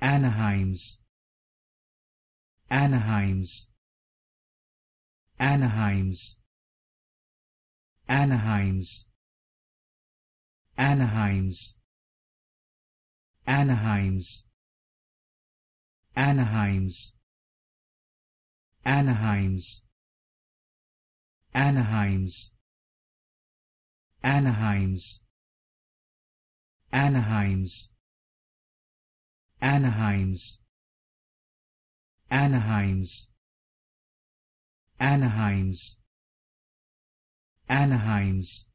Anaheim's Anaheim's Anaheim's Anaheim's Anaheim's Anaheim's Anaheim's Anaheim's Anaheim's Anaheim's Anaheim's Anaheim's Anaheim's Anaheim's Anaheim's